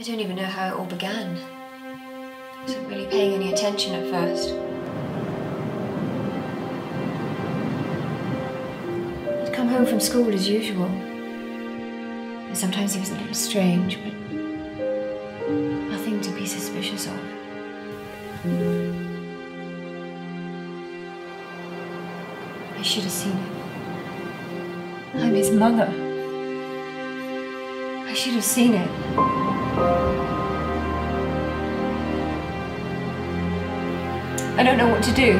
I don't even know how it all began. I wasn't really paying any attention at first. He'd come home from school as usual. And sometimes he was a little strange, but nothing to be suspicious of. I should have seen it. I'm his mother. I should have seen it. I don't know what to do.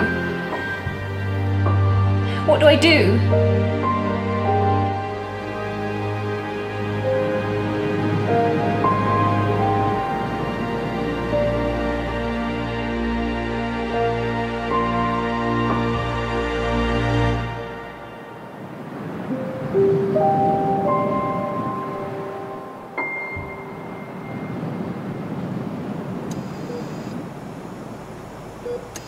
What do I do? Bye.